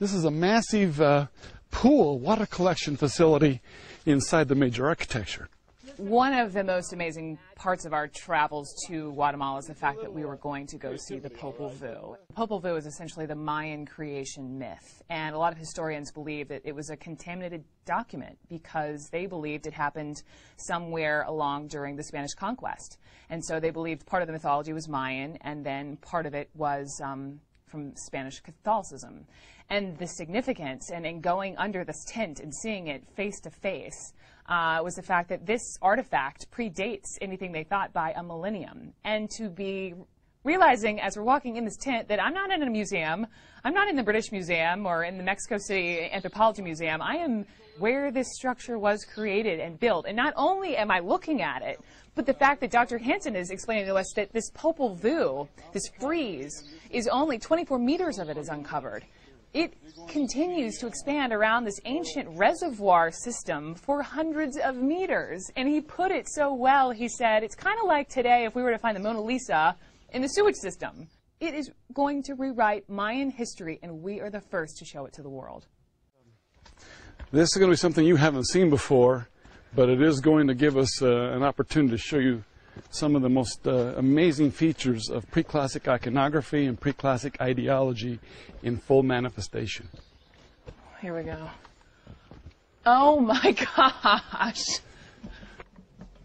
This is a massive uh, pool, water collection facility inside the major architecture. One of the most amazing parts of our travels to Guatemala is the fact that we were going to go see the Popol Vuh. Popol Vuh is essentially the Mayan creation myth, and a lot of historians believe that it was a contaminated document because they believed it happened somewhere along during the Spanish conquest. And so they believed part of the mythology was Mayan, and then part of it was um, from Spanish Catholicism. And the significance, and in going under this tent and seeing it face to face, uh, was the fact that this artifact predates anything they thought by a millennium. And to be realizing as we're walking in this tent that I'm not in a museum, I'm not in the British Museum or in the Mexico City Anthropology Museum, I am where this structure was created and built. And not only am I looking at it, but the fact that Dr. Hansen is explaining to us that this Popol Vuh, this frieze, is only 24 meters of it is uncovered it continues to expand around this ancient reservoir system for hundreds of meters. And he put it so well, he said, it's kind of like today if we were to find the Mona Lisa in the sewage system. It is going to rewrite Mayan history, and we are the first to show it to the world. This is going to be something you haven't seen before, but it is going to give us uh, an opportunity to show you some of the most uh, amazing features of pre-classic iconography and pre-classic ideology in full manifestation. Here we go. Oh my gosh.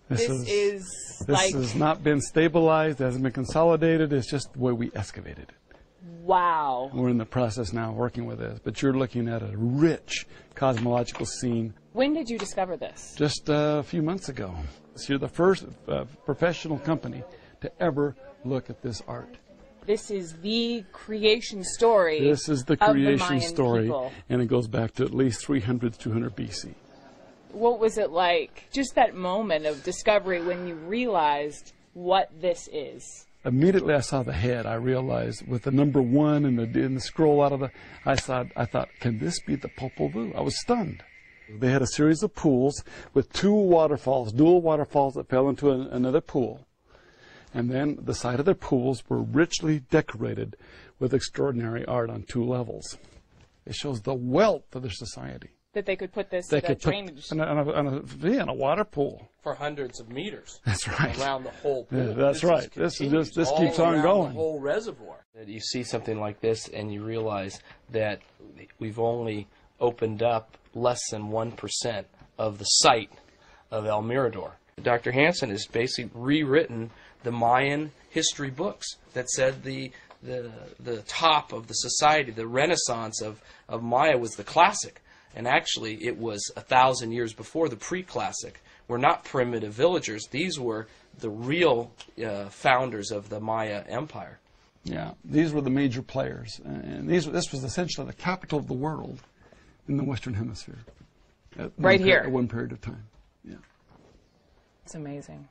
This, this is, is, this like has not been stabilized, hasn't been consolidated. It's just the way we excavated it. Wow. We're in the process now working with this, but you're looking at a rich cosmological scene. When did you discover this? Just uh, a few months ago. So You're the first uh, professional company to ever look at this art. This is the creation story. This is the creation the story, people. and it goes back to at least 300 to 200 BC. What was it like? Just that moment of discovery when you realized what this is. Immediately, I saw the head. I realized with the number one and the, and the scroll out of the, I thought, I thought, can this be the Popol Vuh? I was stunned. They had a series of pools with two waterfalls, dual waterfalls that fell into an, another pool. And then the side of their pools were richly decorated with extraordinary art on two levels. It shows the wealth of their society. That they could put this They could drainage. put on a, on a, yeah, in a water pool. for hundreds of meters That's right. around the whole pool. Yeah, that's This right. is This is continuous just- this keeps on going. The whole reservoir. That you see something like this and you realize that we've only opened up less than 1% of the site of El Mirador. Dr. Hansen has basically rewritten the Mayan history books that said the the the top of the society, the renaissance of, of Maya was the classic. And actually it was a thousand years before the pre-classic. We're not primitive villagers. These were the real uh, founders of the Maya Empire. Yeah, these were the major players, and these this was essentially the capital of the world in the Western Hemisphere. At one Right per- here. At one period of time. Yeah. It's amazing.